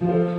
Lord you.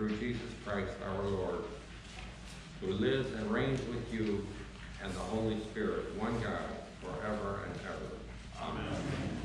through Jesus Christ our Lord, who lives and reigns with you and the Holy Spirit, one God, forever and ever. Amen. Amen.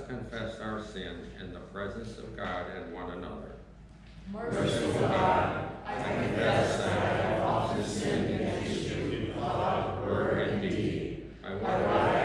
us confess our sin in the presence of God and one another. Merciful God, I confess that I have often sinned against you in thought, word, and deed. I want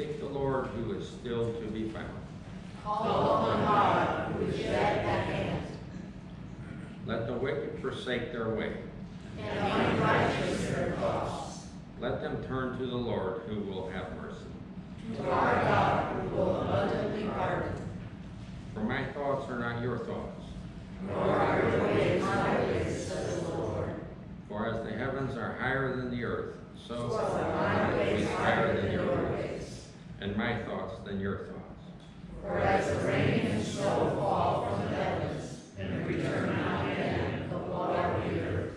Seek the Lord who is still to be found. Call upon God, who is yet at hand, Let the wicked forsake their way. and the unrighteous their thoughts. Let them turn to the Lord who will have mercy. To our God, who will abundantly pardon. For my thoughts are not your thoughts. Nor are your ways my ways, says the Lord. For as the heavens are higher than the earth, so So are are my my ways ways higher than your your ways, and my thoughts than your thoughts. For as the rain and snow fall from the heavens, and return not again, water the earth,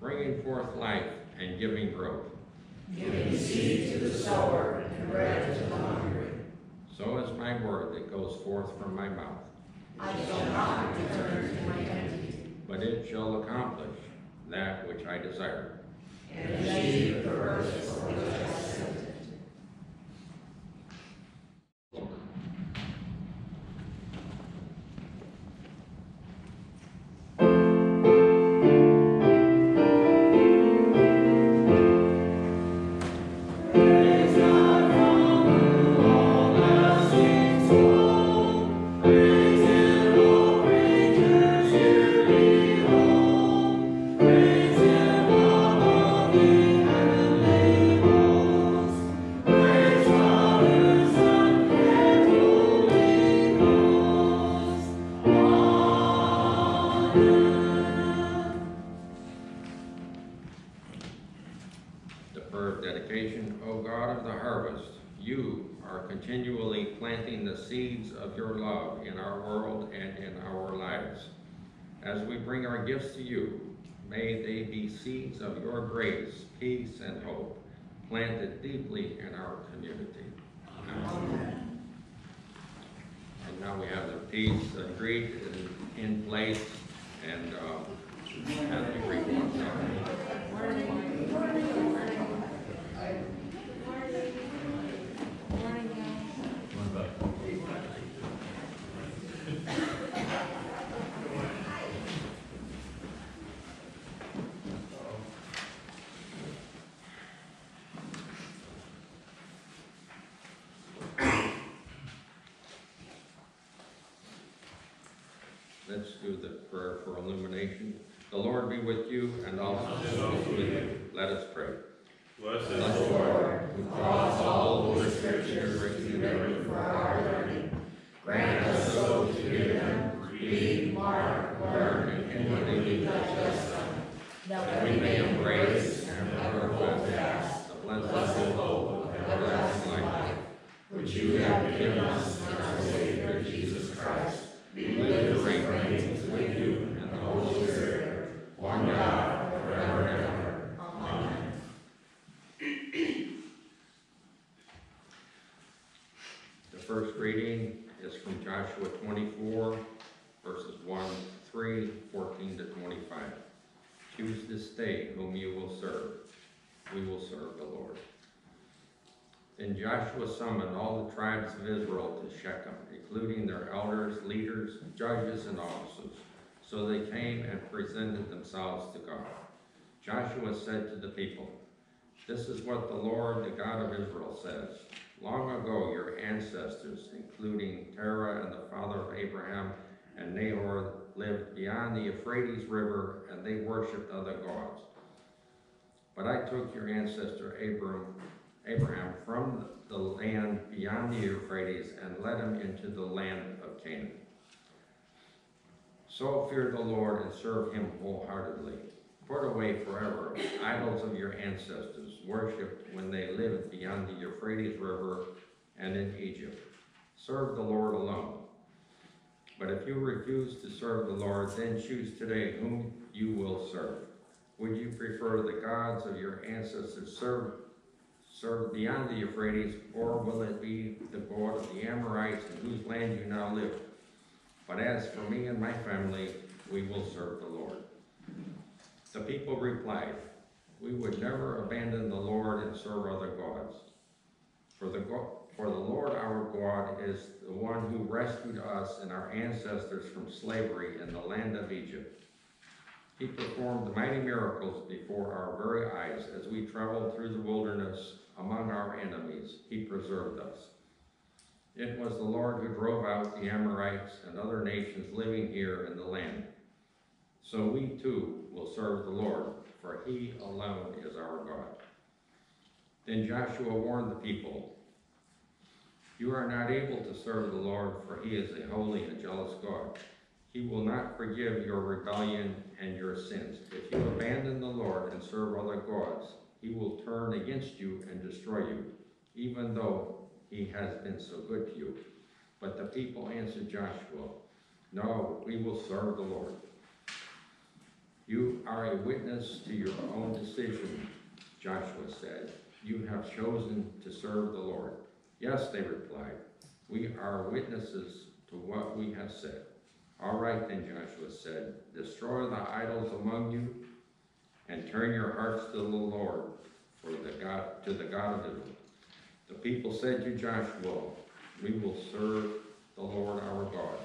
Bringing forth life and giving growth. giving seed to the sower and bread to the hungry. So is my word that goes forth from my mouth. I shall not return to my empty, But it shall accomplish that which I desire. and achieve the purpose for which I sent As we bring our gifts to you, may they be seeds of your grace, peace, and hope, planted deeply in our community. Amen. And now we have the peace and greet in, in place, and, uh, as we greet one another. Let's do the prayer for illumination. The Lord be with you and also with you. Let us pray. Blessed Bless the Lord, who caused all the scriptures to be written for our learning. Grant us so to hear them, read, mark, learn, and inwardly digest them, that we may embrace and ever hold fast the blessed hope of everlasting life, which you have given us in our Savior Jesus Christ, who lives and reigns with you and the Holy Spirit, one God, forever and ever. Amen. The first reading is from Joshua 24, verses 1, 3, 14 to 25. Choose this day whom you will serve. We will serve the Lord. Joshua summoned all the tribes of Israel to Shechem, including their elders, leaders, judges, and officers. So they came and presented themselves to God. Joshua said to the people, This is what the Lord, the God of Israel, says. Long ago, your ancestors, including Terah and the father of Abraham and Nahor, lived beyond the Euphrates River, and they worshipped other gods. But I took your ancestor Abram, Abraham from the land beyond the Euphrates and led him into the land of Canaan. So fear the Lord and serve him wholeheartedly. Put away forever idols of your ancestors, worshipped when they lived beyond the Euphrates River and in Egypt. Serve the Lord alone. But if you refuse to serve the Lord, then choose today whom you will serve. Would you prefer the gods of your ancestors served served beyond the Euphrates, or will it be the God of the Amorites in whose land you now live? But as for me and my family, we will serve the Lord. The people replied, We would never abandon the Lord and serve other gods. For the, for the Lord our God is the one who rescued us and our ancestors from slavery in the land of Egypt. He performed mighty miracles before our very eyes as we traveled through the wilderness among our enemies. He preserved us. It was the Lord who drove out the Amorites and other nations living here in the land. So we too will serve the Lord, for he alone is our God. Then Joshua warned the people, You are not able to serve the Lord, for he is a holy and jealous God. He will not forgive your rebellion and your sins. If you abandon the Lord and serve other gods, he will turn against you and destroy you, even though he has been so good to you. But the people answered Joshua, No, we will serve the Lord. You are a witness to your own decision, Joshua said. You have chosen to serve the Lord. Yes, they replied. We are witnesses to what we have said. All right then, Joshua said, destroy the idols among you and turn your hearts to the Lord, for the God, to the God of Israel. The people said to Joshua, we will serve the Lord our God.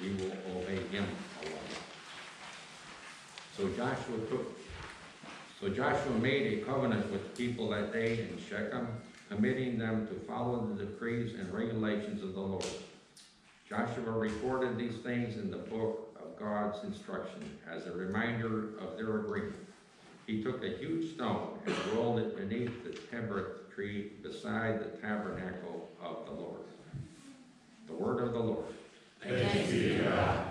We will obey him alone. So Joshua took, so Joshua made a covenant with the people that day in Shechem, committing them to follow the decrees and regulations of the Lord. Joshua recorded these things in the book of God's instruction as a reminder of their agreement. He took a huge stone and rolled it beneath the terebinth tree beside the tabernacle of the Lord. The word of the Lord. Thanks be to God.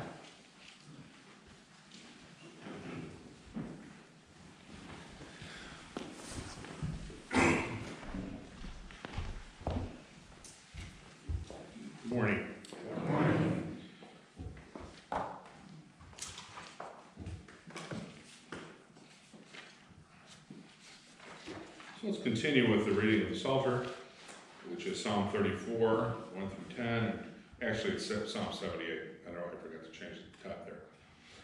Morning. So let's continue with the reading of the Psalter, which is Psalm 34, 1 through 10. Actually, it's Psalm 78. I don't know I forgot to change the top there.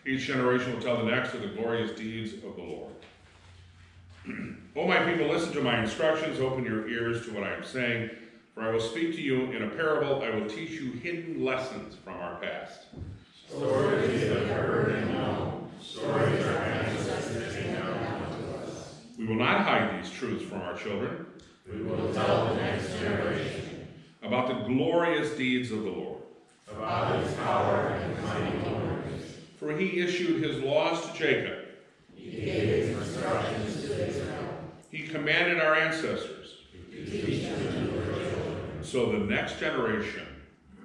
Each generation will tell the next of the glorious deeds of the Lord. o my people, listen to my instructions. Open your ears to what I am saying. For I will speak to you in a parable. I will teach you hidden lessons from our past. Stories heard and known, stories our ancestors came down to us. We will not hide these truths from our children. We will tell the next generation about the glorious deeds of the Lord. about his power and mighty wonders. For he issued his laws to Jacob. He gave his instructions to Israel. He commanded our ancestors To teach them to their children. so the next generation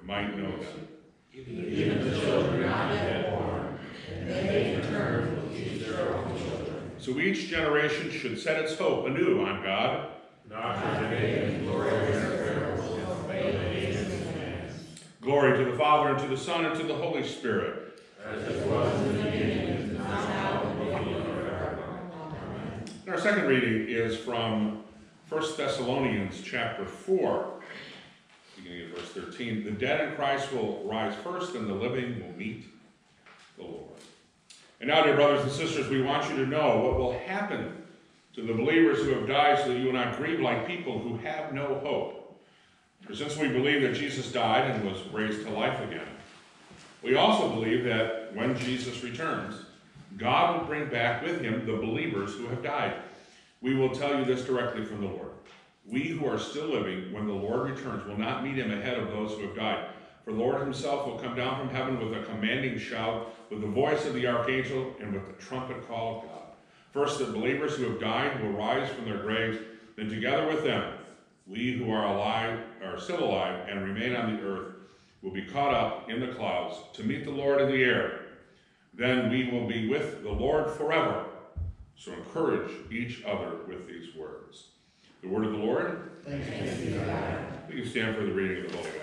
might know them. Even the children not yet born, and they in turn will teach their own. So each generation should set its hope anew on God, Not forgetting glorious miracles of obeying his commands. Glory to the Father, and to the Son, and to the Holy Spirit. As it was in the beginning, is now, and will be forever. And our second reading is from 1 Thessalonians chapter 4, beginning of verse 13. The dead in Christ will rise first, and the living will meet the Lord. And now, dear brothers and sisters, we want you to know what will happen to the believers who have died so that you will not grieve like people who have no hope. For since we believe that Jesus died and was raised to life again, we also believe that when Jesus returns, God will bring back with him the believers who have died. We will tell you this directly from the Lord. We who are still living, when the Lord returns, will not meet him ahead of those who have died. For the Lord himself will come down from heaven with a commanding shout, with the voice of the archangel, and with the trumpet call of God. First, the believers who have died will rise from their graves, then together with them, we who are alive, are still alive, and remain on the earth, will be caught up in the clouds to meet the Lord in the air. Then we will be with the Lord forever. So encourage each other with these words. The word of the Lord. Thanks be to God. Please stand for the reading of the Holy Gospel.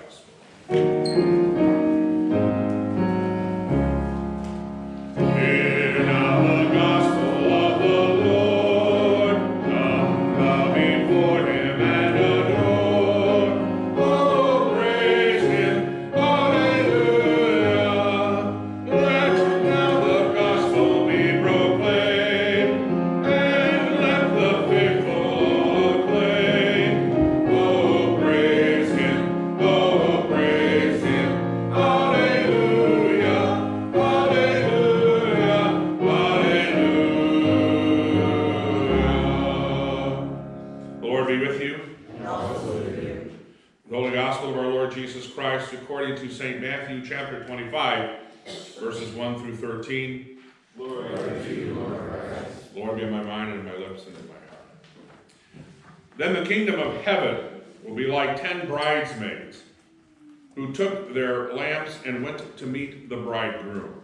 Hear Thirteen. Glory to you, Lord Christ. Lord, be my mind and in my lips and in my heart. Then the kingdom of heaven will be like ten bridesmaids who took their lamps and went to meet the bridegroom.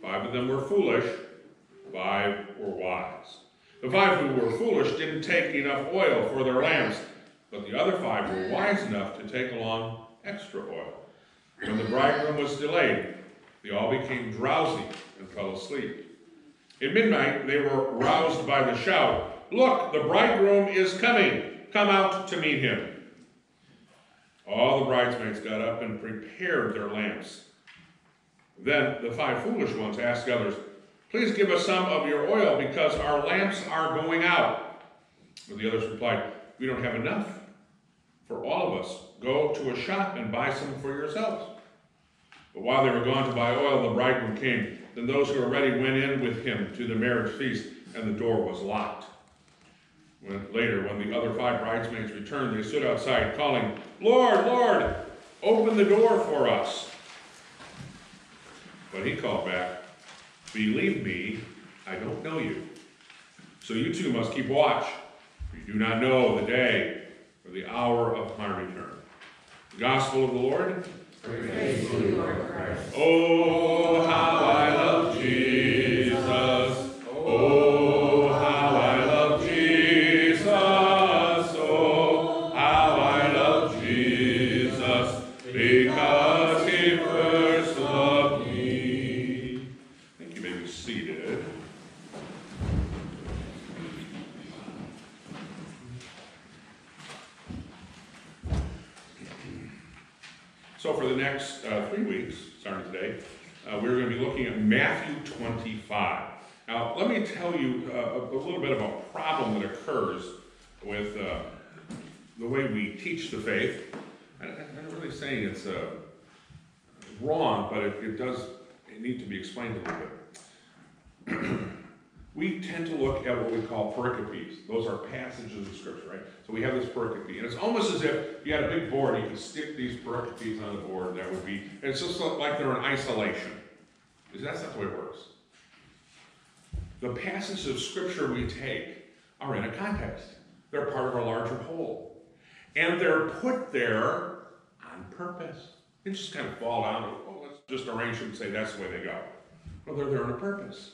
Five of them were foolish, five were wise. The five who were foolish didn't take enough oil for their lamps, but the other five were wise enough to take along extra oil. When the bridegroom was delayed, they all became drowsy and fell asleep. At midnight, they were roused by the shout, Look, the bridegroom is coming. Come out to meet him. All the bridesmaids got up and prepared their lamps. Then the five foolish ones asked the others, Please give us some of your oil because our lamps are going out. But the others replied, We don't have enough for all of us. Go to a shop and buy some for yourselves. But while they were gone to buy oil, the bridegroom came. Then those who were ready went in with him to the marriage feast, and the door was locked. When, later, when the other five bridesmaids returned, they stood outside, calling, Lord, Lord, open the door for us. But he called back, Believe me, I don't know you. So you too must keep watch. You do not know the day or the hour of my return. The Gospel of the Lord to you, Lord Christ. Oh, how I love Jesus. Oh, how I love Jesus. Oh, how I love Jesus. Because he first loved me. I think you may be seated. So for the next uh, three weeks, starting today, uh, we're going to be looking at Matthew 25. Now, let me tell you uh, a, a little bit of a problem that occurs with uh, the way we teach the faith. I, I'm not really saying it's uh, wrong, but it, it does it need to be explained a little bit. we tend to look at what we call pericopes. Those are passages of scripture, right? So we have this pericope, and it's almost as if you had a big board, and you could stick these pericopes on the board, that would be, and it's just like they're in isolation. Because that's not the way it works. The passages of scripture we take are in a context. They're part of a larger whole. And they're put there on purpose. They just kind of fall down, and, oh, let's just arrange them and say that's the way they go. Well, they're there on a purpose.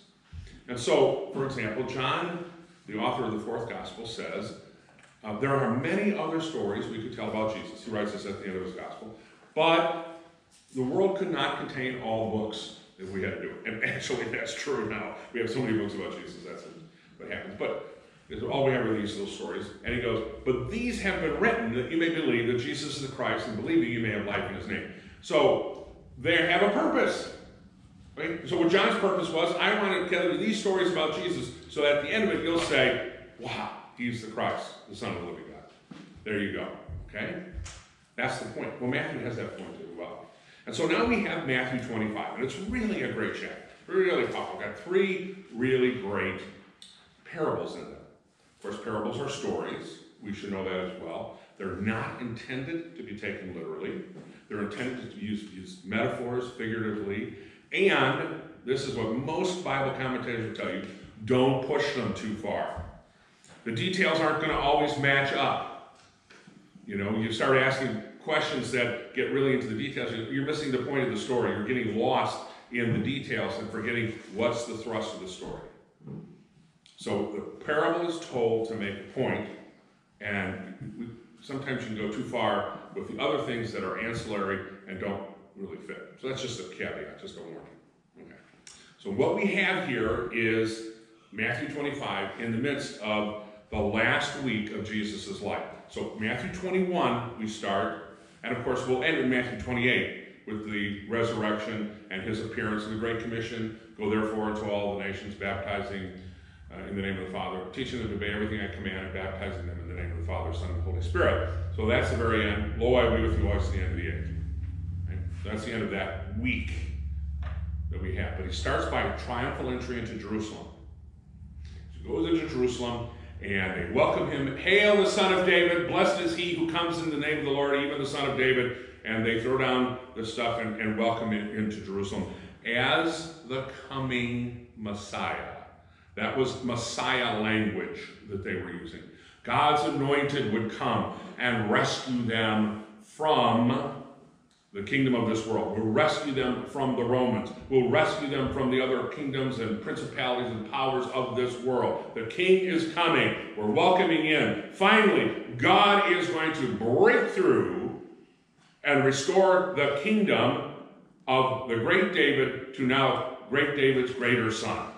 And so, for example, John, the author of the fourth gospel, says uh, there are many other stories we could tell about Jesus. He writes this at the end of his gospel. But the world could not contain all the books that we had to do. And actually, that's true now. We have so many books about Jesus, that's what happens. But all we have are these little stories. And he goes, But these have been written that you may believe that Jesus is the Christ, and believing you may have life in his name. So they have a purpose. Right? So what John's purpose was, I want to tell you these stories about Jesus, so at the end of it you'll say, wow, he's the Christ, the Son of the living God. There you go. Okay? That's the point. Well, Matthew has that point as well. And so now we have Matthew 25, and it's really a great chapter. Really powerful. Got three really great parables in there. Of course, parables are stories. We should know that as well. They're not intended to be taken literally. They're intended to be used, use metaphors figuratively. And this is what most Bible commentators will tell you don't push them too far. The details aren't going to always match up. You know, you start asking questions that get really into the details, you're missing the point of the story. You're getting lost in the details and forgetting what's the thrust of the story. So the parable is told to make a point, and we, sometimes you can go too far with the other things that are ancillary and don't really fit. So that's just a caveat, just a warning. Okay. So what we have here is Matthew 25 in the midst of the last week of Jesus' life. So Matthew 21, we start, and of course we'll end in Matthew 28 with the resurrection and his appearance in the Great Commission. Go therefore into all the nations, baptizing uh, in the name of the Father, teaching them to obey everything I command, and baptizing them in the name of the Father, Son, and Holy Spirit. So that's the very end. Lo, I be with you always to the end of the age. Right? That's the end of that week that we have. But he starts by a triumphal entry into Jerusalem. So he goes into Jerusalem, and they welcome him. Hail the Son of David! Blessed is he who comes in the name of the Lord, even the Son of David. And they throw down the stuff and, and welcome him into Jerusalem as the coming Messiah. That was Messiah language that they were using. God's anointed would come and rescue them from the kingdom of this world. We'll rescue them from the Romans. We'll rescue them from the other kingdoms and principalities and powers of this world. The king is coming. We're welcoming in. Finally, God is going to break through and restore the kingdom of the great David to now great David's greater son.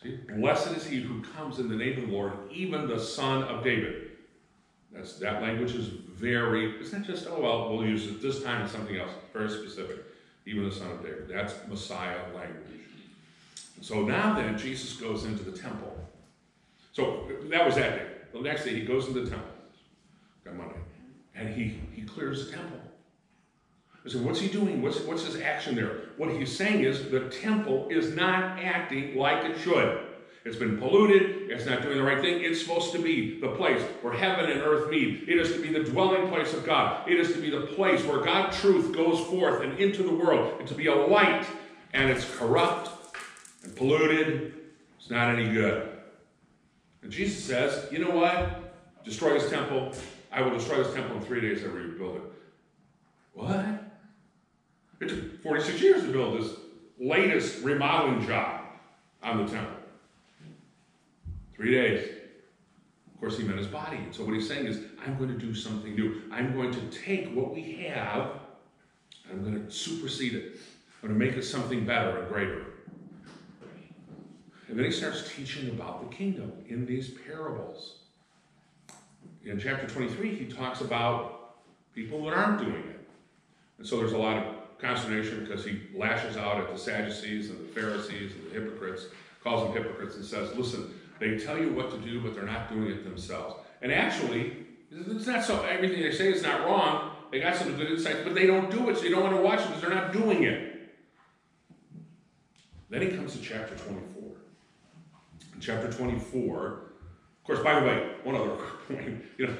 See, blessed is he who comes in the name of the Lord, even the son of David. That's, that language is very, it's not just, oh, well, we'll use it this time and something else. very specific. Even the son of David. That's Messiah language. So now then, Jesus goes into the temple. So that was that day. The next day, he goes into the temple. Got Monday. And he, he clears the temple. I said, what's he doing? What's, what's his action there? What he's saying is the temple is not acting like it should. It's been polluted. It's not doing the right thing. It's supposed to be the place where heaven and earth meet. It is to be the dwelling place of God. It is to be the place where God's truth goes forth and into the world. And to be a light. And it's corrupt and polluted. It's not any good. And Jesus says, you know what? Destroy this temple. I will destroy this temple in three days and rebuild it. What? It took 46 years to build this latest remodeling job on the temple. Three days. Of course, he meant his body. And so what he's saying is, I'm going to do something new. I'm going to take what we have, and I'm going to supersede it. I'm going to make it something better and greater. And then he starts teaching about the kingdom in these parables. In chapter 23, he talks about people that aren't doing it. And so there's a lot of consternation because he lashes out at the Sadducees and the Pharisees and the hypocrites, calls them hypocrites, and says, Listen, they tell you what to do, but they're not doing it themselves. And actually, it's not so, everything they say is not wrong. They got some good insights, but they don't do it, so you don't want to watch it because they're not doing it. Then he comes to chapter 24. In chapter 24, of course, by the way, one other point, you know,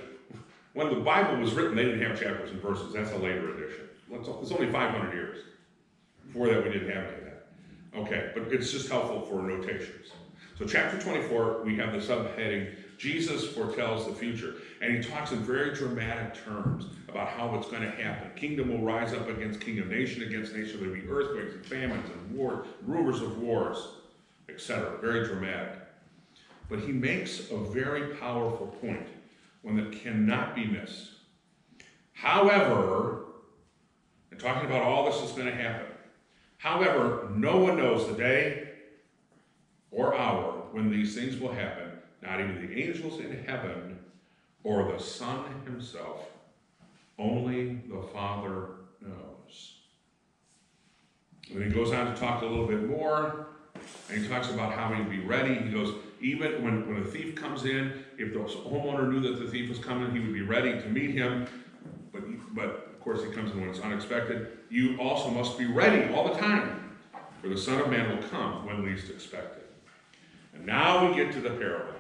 when the Bible was written, they didn't have chapters and verses. That's a later edition. It's only 500 years. Before that, we didn't have any of that. Okay, but it's just helpful for notations. So, chapter 24, we have the subheading Jesus foretells the future. And he talks in very dramatic terms about how it's going to happen. Kingdom will rise up against kingdom, nation against nation. There'll be earthquakes and famines and war, rumors of wars, etc. Very dramatic. But he makes a very powerful point, one that cannot be missed. However, and talking about all this is going to happen. However, no one knows the day or hour when these things will happen, not even the angels in heaven or the Son himself. Only the Father knows. And he goes on to talk a little bit more, and he talks about how he'd be ready. He goes, even when, when a thief comes in, if the homeowner knew that the thief was coming, he would be ready to meet him. But, but of course, he comes in when it's unexpected. You also must be ready all the time, for the Son of Man will come when least expected. And now we get to the parable.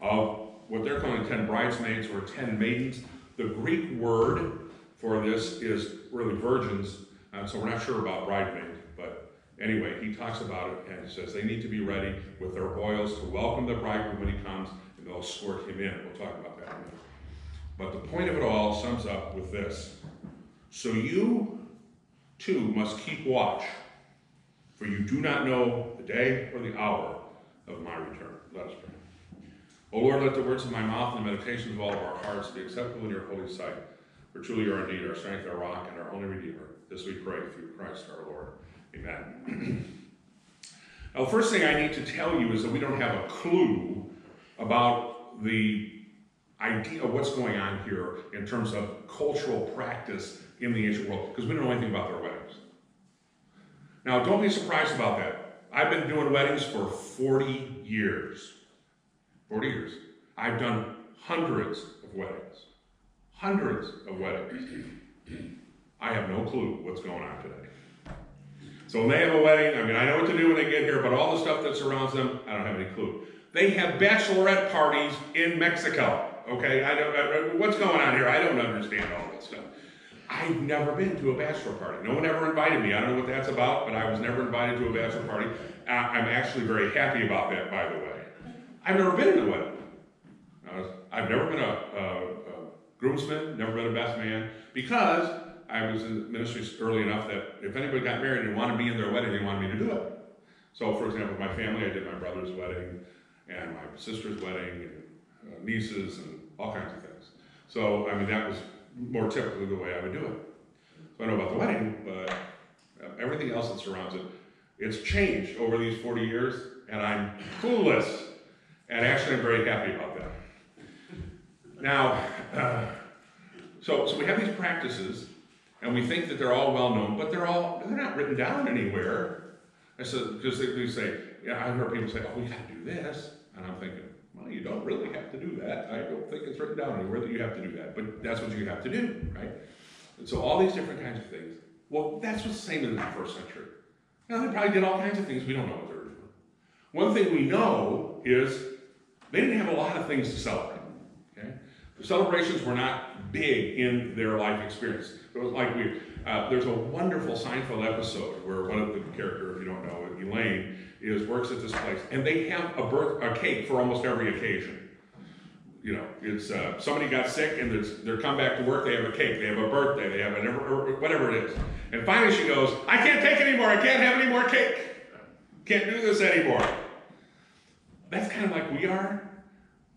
of what they're calling the 10 bridesmaids or 10 maidens. The Greek word for this is really virgins, uh, so we're not sure about bridesmaid. But anyway, he talks about it and says they need to be ready with their oils to welcome the bridegroom when he comes, and they'll escort him in. We'll talk about that in a minute. But the point of it all sums up with this. So you too must keep watch, for you do not know the day or the hour of my return. Let us pray. O Lord, let the words of my mouth and the meditations of all of our hearts be acceptable in your holy sight. For truly you are indeed our strength, our rock, and our only Redeemer. This we pray through Christ our Lord. Amen. now, the first thing I need to tell you is that we don't have a clue about the idea of what's going on here in terms of cultural practice in the ancient world, because we don't know anything about their weddings. Now, don't be surprised about that. I've been doing weddings for 40 years. 40 years. I've done hundreds of weddings. Hundreds of weddings. I have no clue what's going on today. So when they have a wedding, I mean, I know what to do when they get here, but all the stuff that surrounds them, I don't have any clue. They have bachelorette parties in Mexico. Okay, I don't. I, what's going on here? I don't understand all this stuff. I've never been to a bachelor party. No one ever invited me. I don't know what that's about, but I was never invited to a bachelor party. I'm actually very happy about that, by the way. I've never been to a wedding. I've never been a, a, a groomsman, never been a best man, because I was in ministry early enough that if anybody got married and wanted me in their wedding, they wanted me to do it. So, for example, my family, I did my brother's wedding and my sister's wedding and uh, nieces and all kinds of things. So, I mean, that was more typically the way I would do it. So I know about the wedding, but uh, everything else that surrounds it, it's changed over these 40 years, and I'm clueless. And actually, I'm very happy about that. Now, uh, so, so we have these practices, and we think that they're all well known, but they're all they're not written down anywhere. I said because they, they say, yeah, I heard people say, oh, we got to do this, and I'm thinking, well, you don't really have to do that. I don't think it's written down anywhere that you have to do that, but that's what you have to do, right? And so all these different kinds of things. Well, that's what's the same in the first century. Now they probably did all kinds of things. We don't know what they were doing. One thing we know is they didn't have a lot of things to celebrate. Okay, the celebrations were not big in their life experience. It was like we. Uh, there's a wonderful Seinfeld episode where one of the characters, if you don't know, Elaine, is works at this place, and they have a birth a cake for almost every occasion. You know, it's uh, somebody got sick and they're come back to work. They have a cake. They have a birthday. They have a whatever it is. And finally, she goes, "I can't take anymore. I can't have any more cake. Can't do this anymore." That's kind of like we are.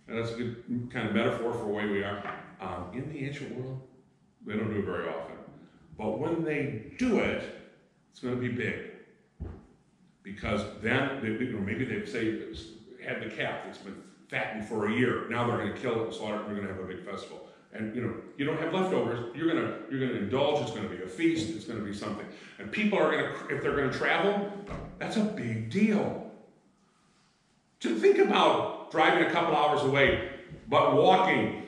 And that's a good kind of metaphor for the way we are. Um, in the ancient world, they don't do it very often. But when they do it, it's going to be big because then they, you know, maybe they've say had the calf that's been fattened for a year. Now they're going to kill it and slaughter it. And they're going to have a big festival. And you know, you don't have leftovers. You're gonna you're gonna indulge. It's gonna be a feast. It's gonna be something. And people are gonna if they're gonna travel, that's a big deal. To think about driving a couple hours away, but walking.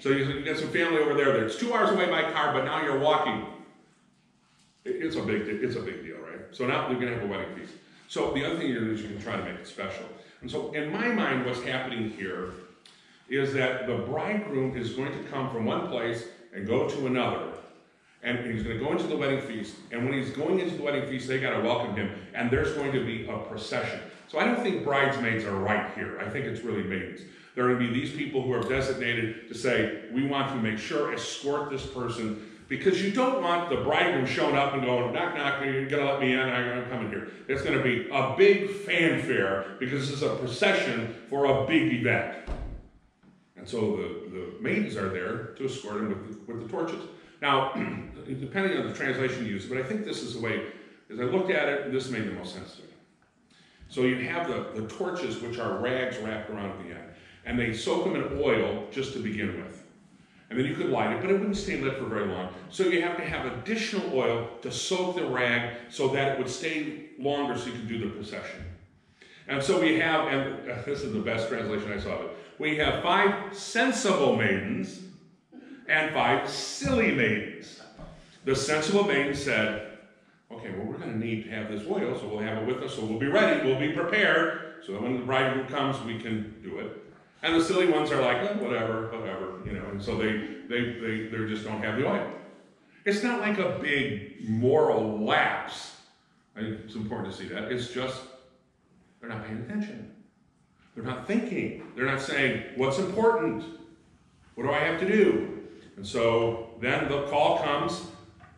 So you, get some family over there. That's two hours away by car, but now you're walking. It's a big it's a big deal. So now they're going to have a wedding feast. So the other thing you do is you can try to make it special. And so in my mind, what's happening here is that the bridegroom is going to come from one place and go to another. And he's going to go into the wedding feast. And when he's going into the wedding feast, they got to welcome him. And there's going to be a procession. So I don't think bridesmaids are right here. I think it's really maidens. There are going to be these people who are designated to say, we want to make sure, escort this person because you don't want the bridegroom showing up and going, knock, knock, you're going to let me in, I'm coming here. It's going to be a big fanfare because this is a procession for a big event. And so the, the maidens are there to escort him with, with the torches. Now, depending on the translation used, but I think this is the way, as I looked at it, this made the most sense to me. So you have the, the torches, which are rags wrapped around at the end, and they soak them in oil just to begin with and then you could light it, but it wouldn't stay lit for very long. So you have to have additional oil to soak the rag so that it would stay longer so you could do the procession. And so we have, and this is the best translation I saw of it, we have five sensible maidens and five silly maidens. The sensible maiden said, okay, well, we're going to need to have this oil, so we'll have it with us, so we'll be ready, we'll be prepared, so that when the bridegroom comes, we can do it. And the silly ones are like, oh, whatever, whatever, you know, and so they, they, they, they just don't have the oil. It's not like a big moral lapse. It's important to see that. It's just they're not paying attention. They're not thinking. They're not saying, what's important? What do I have to do? And so then the call comes,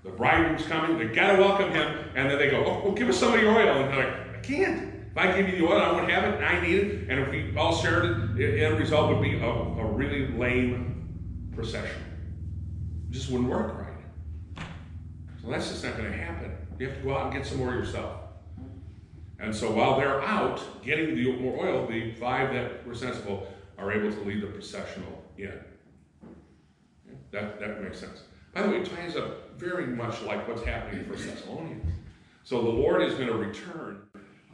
the bridegroom's coming, they gotta welcome him, and then they go, oh, well, give us some of your oil. And they're like, I can't. If I give you the oil, I won't have it, and I need it. And if we all shared it, the end result would be a, a really lame procession. It just wouldn't work right. So that's just not going to happen. You have to go out and get some more yourself. And so while they're out getting the more oil, the five that were sensible are able to lead the processional in. That, that makes sense. By the way, it ties up very much like what's happening in 1 Thessalonians. So the Lord is going to return.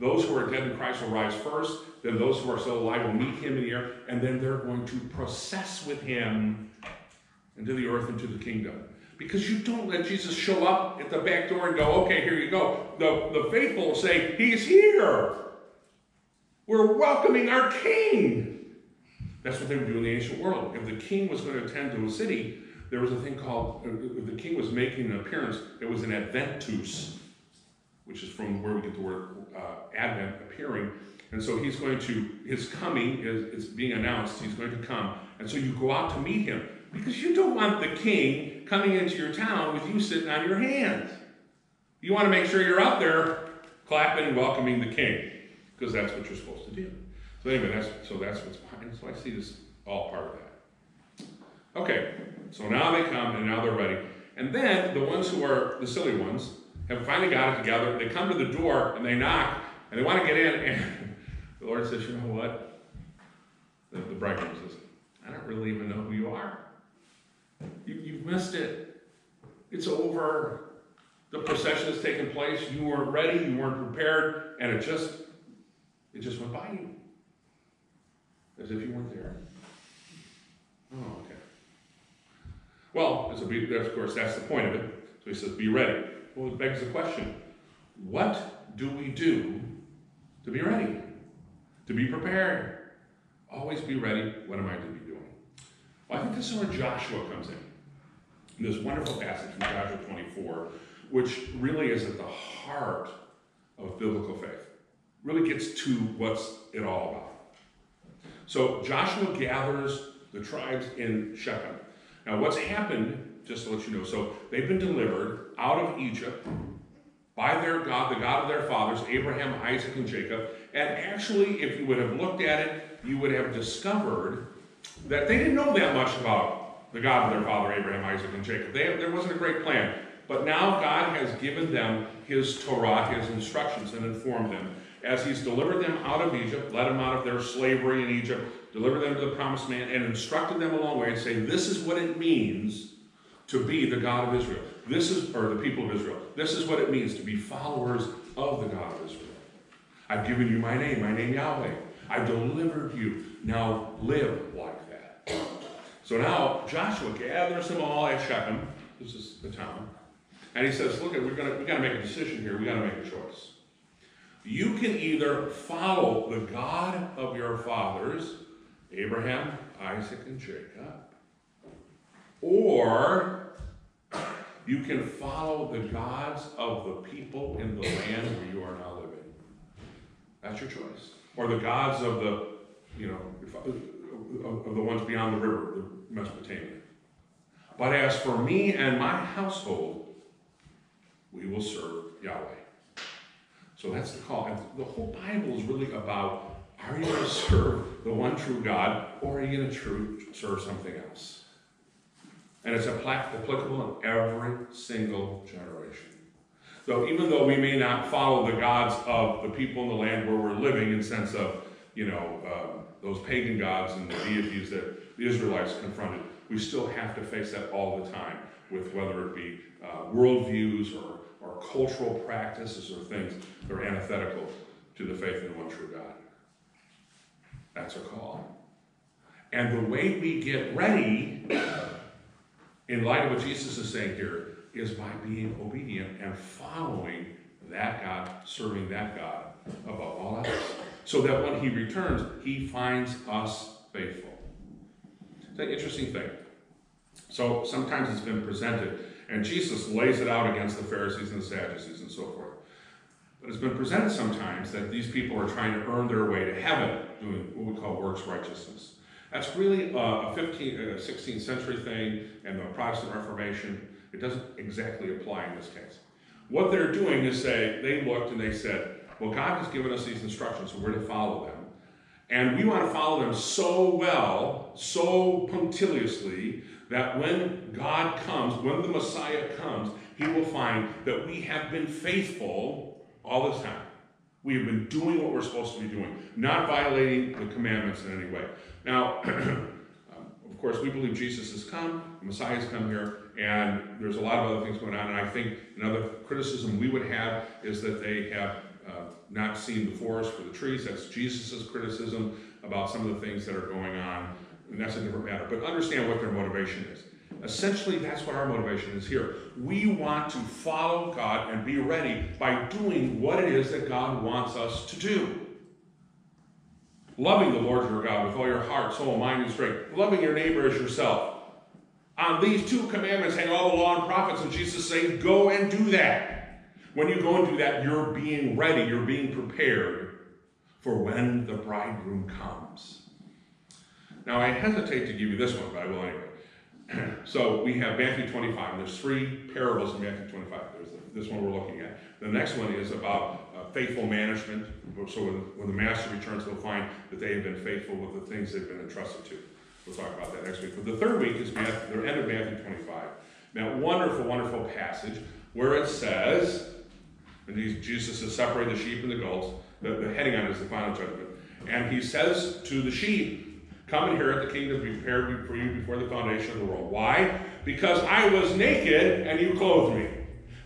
Those who are dead in Christ will rise first, then those who are still alive will meet him in the air, and then they're going to process with him into the earth, into the kingdom. Because you don't let Jesus show up at the back door and go, okay, here you go. The, the faithful will say, He's here. We're welcoming our king. That's what they would do in the ancient world. If the king was going to attend to a city, there was a thing called, if the king was making an appearance, it was an adventus, which is from where we get the word uh, advent, appearing. And so he's going to, his coming is, is being announced, he's going to come. And so you go out to meet him because you don't want the king coming into your town with you sitting on your hands. You want to make sure you're out there clapping and welcoming the king because that's what you're supposed to do. So anyway, that's so that's what's behind. So I see this all part of that. Okay, so now they come and now they're ready. And then the ones who are the silly ones have finally got it together. They come to the door and they knock and they want to get in. And the Lord says, You know what? The, the bridegroom says, I don't really even know who you are. You, you've missed it. It's over. The procession has taken place. You weren't ready. You weren't prepared, and it just it just went by you, as if you weren't there. Oh, okay. Well, a, of course, that's the point of it. So he says, "Be ready." Well, it begs the question: What do we do to be ready? To be prepared? Always be ready. What am I to be doing? Well, I think this is where Joshua comes in. this wonderful passage from Joshua 24, which really is at the heart of biblical faith. Really gets to what's it all about. So Joshua gathers the tribes in Shechem. Now, what's happened, just to let you know, so they've been delivered out of Egypt by their God, the God of their fathers, Abraham, Isaac, and Jacob. And actually, if you would have looked at it, you would have discovered that they didn't know that much about the God of their father, Abraham, Isaac, and Jacob. They, there wasn't a great plan. But now God has given them his Torah, his instructions, and informed them. As he's delivered them out of Egypt, led them out of their slavery in Egypt, delivered them to the promised land, and instructed them along the way and say, this is what it means to be the God of Israel. This is, or the people of Israel. This is what it means to be followers of the God of Israel. I've given you my name, my name Yahweh. I've delivered you. Now live like that. So now Joshua gathers them all at Shechem. This is the town. And he says, look, we're gonna we gotta make a decision here. We gotta make a choice. You can either follow the God of your fathers, Abraham, Isaac, and Jacob, or you can follow the gods of the people in the land where you are now living. That's your choice. Or the gods of the, you know, of the ones beyond the river, the Mesopotamia. But as for me and my household, we will serve Yahweh. So that's the call. And the whole Bible is really about are you going to serve the one true God or are you going to serve something else? And it's applicable in every single generation. So even though we may not follow the gods of the people in the land where we're living in sense of, you know, um, those pagan gods and the deities that the Israelites confronted, we still have to face that all the time with whether it be uh, worldviews or, or cultural practices or things that are antithetical to the faith in the one true God. That's a call. And the way we get ready, in light of what Jesus is saying here, is by being obedient and following that God, serving that God above all else. So that when he returns, he finds us faithful. It's an interesting thing. So sometimes it's been presented, and Jesus lays it out against the Pharisees and the Sadducees and so forth. But it's been presented sometimes that these people are trying to earn their way to heaven, doing what we call works righteousness. That's really a 15, uh, a 16th century thing and the Protestant Reformation. It doesn't exactly apply in this case. What they're doing is say, they looked and they said, well, God has given us these instructions, so we're to follow them. And we want to follow them so well, so punctiliously, that when God comes, when the Messiah comes, he will find that we have been faithful all this time. We have been doing what we're supposed to be doing, not violating the commandments in any way. Now, um, of course, we believe Jesus has come, the Messiah has come here, and there's a lot of other things going on. And I think another criticism we would have is that they have uh, not seen the forest for the trees. That's Jesus's criticism about some of the things that are going on, and that's a different matter. But understand what their motivation is. Essentially, that's what our motivation is here. We want to follow God and be ready by doing what it is that God wants us to do. Loving the Lord your God with all your heart, soul, mind, and strength. Loving your neighbor as yourself. On these two commandments hang all the law and prophets, and Jesus saying, Go and do that. When you go and do that, you're being ready, you're being prepared for when the bridegroom comes. Now, I hesitate to give you this one, but I will anyway. so we have Matthew 25. There's three parables in Matthew 25. There's this one we're looking at. The next one is about faithful management. So when, when the master returns, they'll find that they have been faithful with the things they've been entrusted to. We'll talk about that next week. But the third week is Matthew, the end of Matthew 25. Now, wonderful, wonderful passage where it says, and Jesus has separated the sheep and the goats. The, the heading on it is the final judgment. And he says to the sheep, Come and inherit the kingdom prepared for you before the foundation of the world. Why? Because I was naked and you clothed me.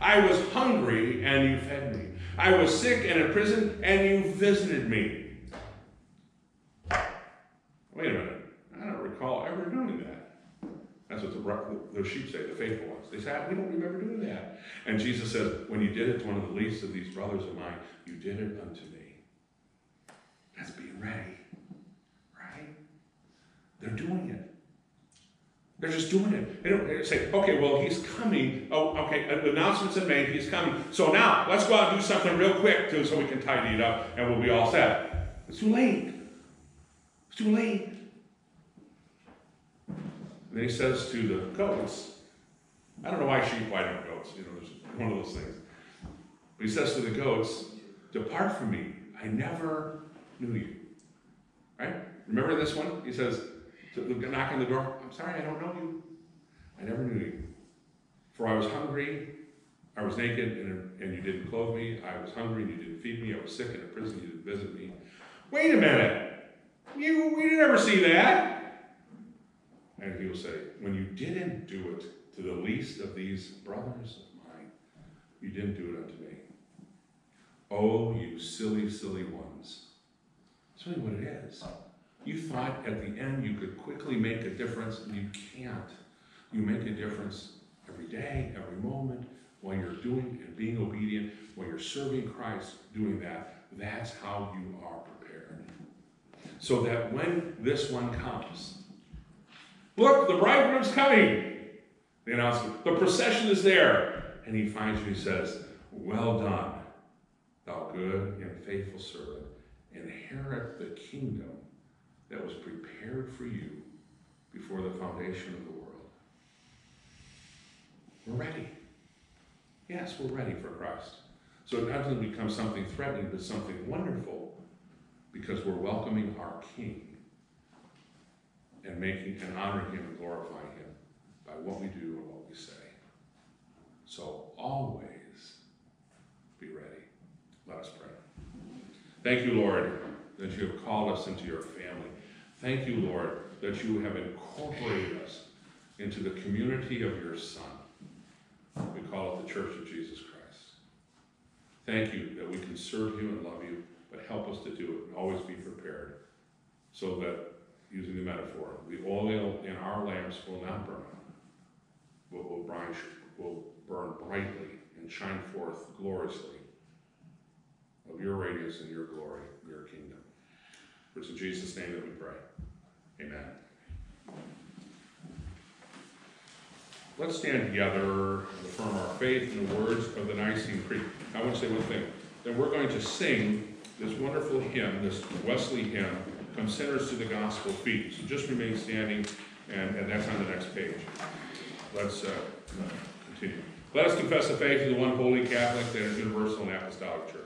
I was hungry and you fed me. I was sick and in prison and you visited me. Wait a minute. I don't recall ever doing that. That's what the, the sheep say, the faithful ones. They say, we don't remember doing that. And Jesus says, when you did it to one of the least of these brothers of mine, you did it unto me. That's being ready. Right? They're doing it. They're just doing it. They don't say, okay, well, he's coming. Oh, okay, uh, announcement's been made, he's coming. So now, let's go out and do something real quick too, so we can tidy it up and we'll be all set. It's too late. It's too late. And then he says to the goats, I don't know why sheep, why don't goats? You know, there's one of those things. But he says to the goats, Depart from me. I never knew you. Right? Remember this one? He says, to the knock on the door, I'm sorry, I don't know you. I never knew you. For I was hungry, I was naked, and, and you didn't clothe me. I was hungry, and you didn't feed me. I was sick in a prison, you didn't visit me. Wait a minute. You, we didn't ever see that. And he will say, When you didn't do it to the least of these brothers of mine, you didn't do it unto me. Oh, you silly, silly ones. That's really what it is. You thought at the end you could quickly make a difference, and you can't. You make a difference every day, every moment, while you're doing and being obedient, while you're serving Christ, doing that. That's how you are prepared. So that when this one comes, look, the bridegroom's coming. The announcement, the procession is there. And he finds you, he says, Well done, thou good and faithful servant. Inherit the kingdom that was prepared for you before the foundation of the world. We're ready. Yes, we're ready for Christ. So it doesn't become something threatening, but something wonderful because we're welcoming our King and making and honoring him and glorifying him by what we do and what we say. So always be ready. Let us pray. Thank you, Lord, that you have called us into your family. Thank you, Lord, that you have incorporated us into the community of your Son. We call it the Church of Jesus Christ. Thank you that we can serve you and love you, but help us to do it and always be prepared so that, using the metaphor, the oil in our lamps will not burn out, but will, will burn brightly and shine forth gloriously of your radiance and your glory, your kingdom. For it's in Jesus' name that we pray. Amen. Let's stand together and affirm our faith in the words of the Nicene Creed. I want to say one thing. Then we're going to sing this wonderful hymn, this Wesley hymn, Come Sinners to the Gospel Feast. So just remain standing, and, and that's on the next page. Let's uh, continue. Let us confess the faith of the one holy Catholic and universal and apostolic church.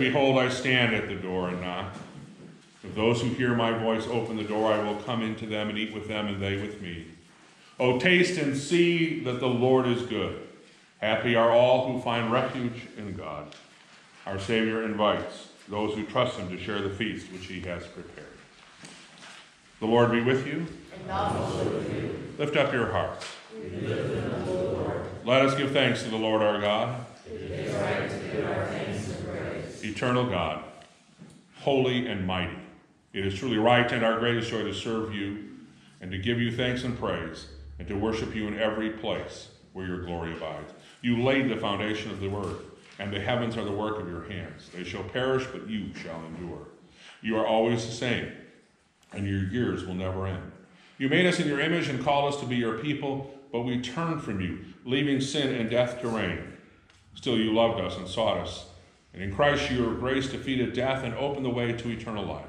Behold, I stand at the door and knock. If those who hear my voice open the door, I will come into them and eat with them, and they with me. Oh, taste and see that the Lord is good. Happy are all who find refuge in God. Our Savior invites those who trust Him to share the feast which He has prepared. The Lord be with you. And also with you. Lift up your hearts. We lift them up to the Lord. Let us give thanks to the Lord our God, It is right to give our thanks. Eternal God, holy and mighty. It is truly right and our greatest joy to serve you and to give you thanks and praise and to worship you in every place where your glory abides. You laid the foundation of the earth, and the heavens are the work of your hands. They shall perish, but you shall endure. You are always the same, and your years will never end. You made us in your image and called us to be your people, but we turned from you, leaving sin and death to reign. Still, you loved us and sought us, and in Christ your grace defeated death and opened the way to eternal life.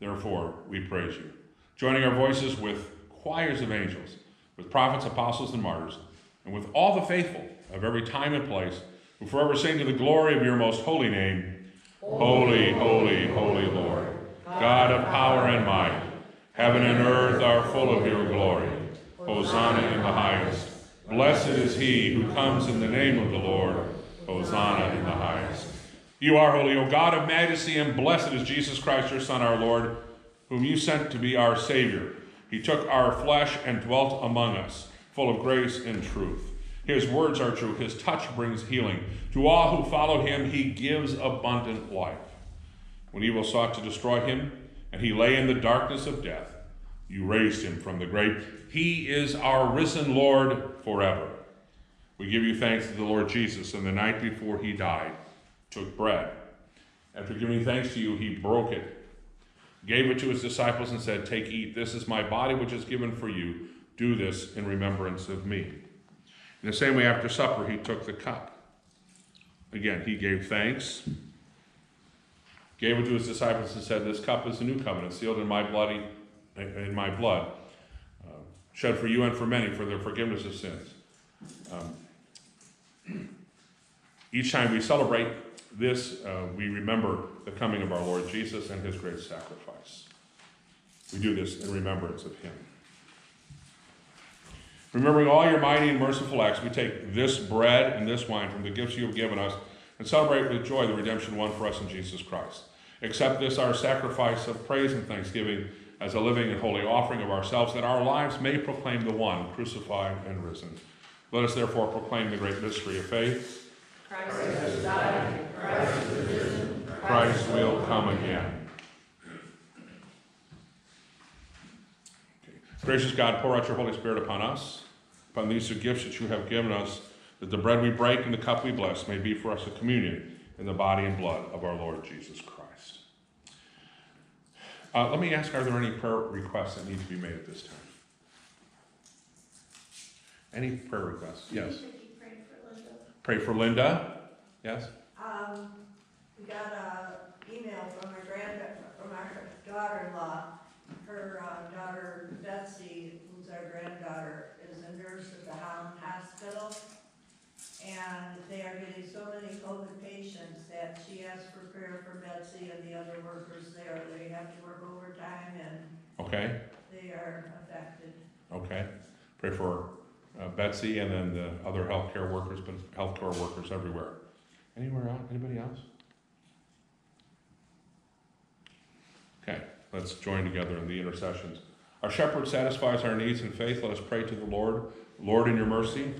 Therefore, we praise you. Joining our voices with choirs of angels, with prophets, apostles, and martyrs, and with all the faithful of every time and place, who forever sing to the glory of your most holy name. Holy, holy, holy Lord, God of power and might, heaven and earth are full of your glory. Hosanna in the highest. Blessed is he who comes in the name of the Lord. Hosanna in the highest. You are holy, O God of majesty, and blessed is Jesus Christ, your Son, our Lord, whom you sent to be our Savior. He took our flesh and dwelt among us, full of grace and truth. His words are true. His touch brings healing. To all who follow him, he gives abundant life. When evil sought to destroy him, and he lay in the darkness of death, you raised him from the grave. He is our risen Lord forever. We give you thanks to the Lord Jesus, and the night before he died, took bread. After giving thanks to you, he broke it, gave it to his disciples, and said, Take, eat. This is my body, which is given for you. Do this in remembrance of me. In the same way, after supper, he took the cup. Again, he gave thanks, gave it to his disciples, and said, This cup is the new covenant, sealed in my bloody in my blood, uh, shed for you and for many for the forgiveness of sins. Um, each time we celebrate this, uh, we remember the coming of our Lord Jesus and his great sacrifice. We do this in remembrance of him. Remembering all your mighty and merciful acts, we take this bread and this wine from the gifts you have given us and celebrate with joy the redemption won for us in Jesus Christ. Accept this, our sacrifice of praise and thanksgiving, as a living and holy offering of ourselves, that our lives may proclaim the one crucified and risen. Let us therefore proclaim the great mystery of faith. Christ has died, Christ is risen, Christ will come again. Okay. Gracious God, pour out your Holy Spirit upon us, upon these two gifts that you have given us, that the bread we break and the cup we bless may be for us a communion in the body and blood of our Lord Jesus Christ. Uh, let me ask, are there any prayer requests that need to be made at this time? Any prayer requests? Yes. Pray for Linda. Pray for Linda. Yes. Um, we got an email from our grand, from our daughter-in-law. Her uh, daughter Betsy, who's our granddaughter, is a nurse at the Holland Hospital. And they are getting so many COVID patients that she asked for prayer for Betsy and the other workers there. They have to work overtime and Okay. they are affected. Okay. Pray for uh, Betsy and then the other healthcare workers, but healthcare workers everywhere. Anywhere else? Anybody else? Okay. Let's join together in the intercessions. Our shepherd satisfies our needs in faith. Let us pray to the Lord. Lord, in your mercy.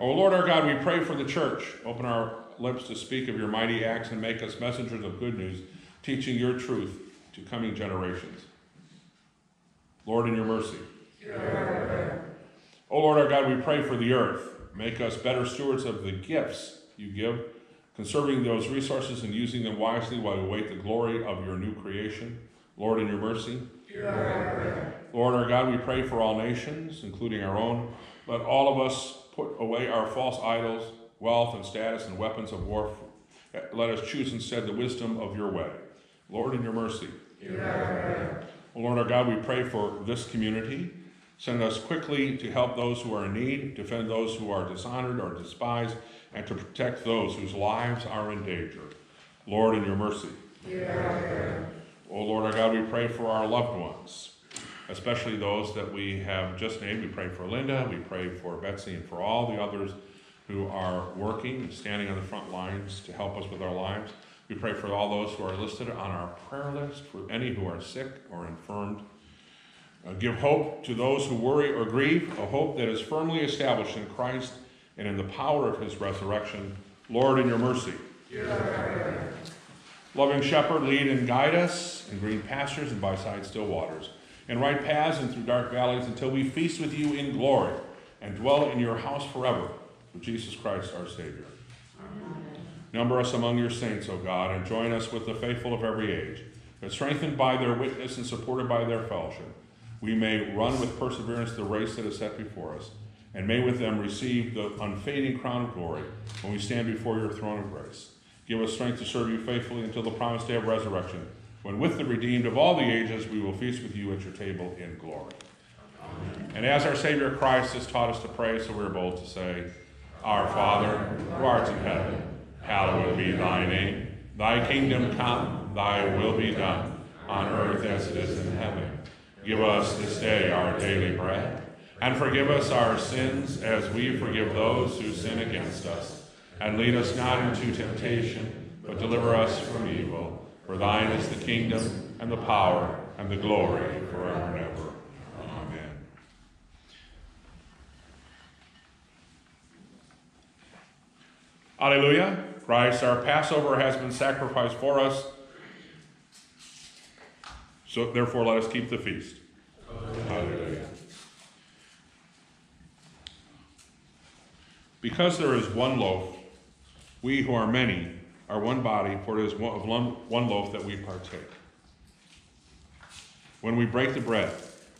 O Lord our God, we pray for the church. Open our lips to speak of your mighty acts and make us messengers of good news, teaching your truth to coming generations. Lord, in your mercy. O Lord our God, we pray for the earth. Make us better stewards of the gifts you give, conserving those resources and using them wisely while we await the glory of your new creation. Lord, in your mercy. Lord our God, we pray for all nations, including our own. Let all of us put away our false idols, wealth and status, and weapons of war. Let us choose instead the wisdom of your way. Lord, in your mercy. Lord our God, we pray for this community. Send us quickly to help those who are in need, defend those who are dishonored or despised, and to protect those whose lives are in danger. Lord, in your mercy. O Lord our God, we pray for our loved ones, especially those that we have just named. We pray for Linda, we pray for Betsy, and for all the others who are working and standing on the front lines to help us with our lives. We pray for all those who are listed on our prayer list, for any who are sick or infirmed. Uh, give hope to those who worry or grieve, a hope that is firmly established in Christ and in the power of his resurrection. Lord, in your mercy. Loving shepherd, lead and guide us in green pastures and by side still waters, in right paths and through dark valleys until we feast with you in glory and dwell in your house forever. Through Jesus Christ our Savior. Number us among your saints, O God, and join us with the faithful of every age, that strengthened by their witness and supported by their fellowship, we may run with perseverance the race that is set before us, and may with them receive the unfading crown of glory when we stand before your throne of grace. Give us strength to serve you faithfully until the promised day of resurrection, when with the redeemed of all the ages we will feast with you at your table in glory. And as our Savior Christ has taught us to pray, so we are bold to say, Our Father, who art in heaven, hallowed be thy name. Thy kingdom come, thy will be done, on earth as it is in heaven. Give us this day our daily bread, and forgive us our sins as we forgive those who sin against us. And lead us not into temptation, but deliver us from evil. For thine is the kingdom, and the power, and the glory forever and ever. Amen. Alleluia. Christ, our Passover has been sacrificed for us. So therefore, let us keep the feast. Hallelujah. Because there is one loaf, we who are many are one body, for it is one, of one, one loaf that we partake. When we break the bread,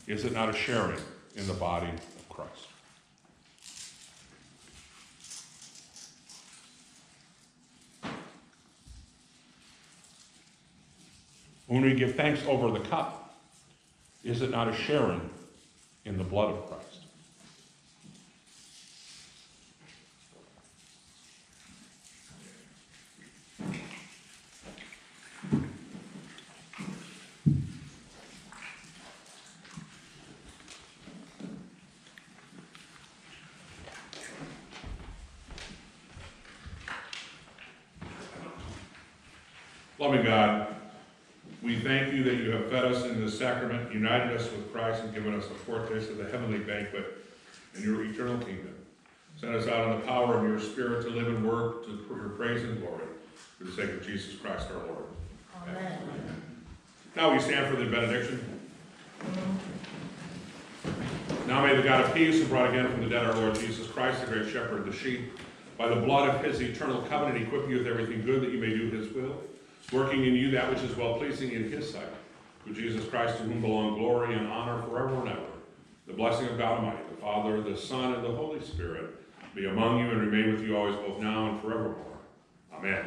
is it not a sharing in the body of Christ? When we give thanks over the cup, is it not a sharing in the blood of Christ? Loving God, we thank you that you have fed us in this sacrament, united us with Christ, and given us a foretaste of the heavenly banquet in your eternal kingdom. Send us out in the power of your Spirit to live and work to your praise and glory, for the sake of Jesus Christ our Lord. Amen. Now we stand for the benediction. Now may the God of peace, who brought again from the dead our Lord Jesus Christ, the great shepherd of the sheep, by the blood of his eternal covenant, equip you with everything good that you may do his will, working in you that which is well-pleasing in his sight. Through Jesus Christ, to whom belong glory and honor forever and ever. The blessing of God Almighty, the Father, the Son, and the Holy Spirit be among you and remain with you always, both now and forevermore. Amen.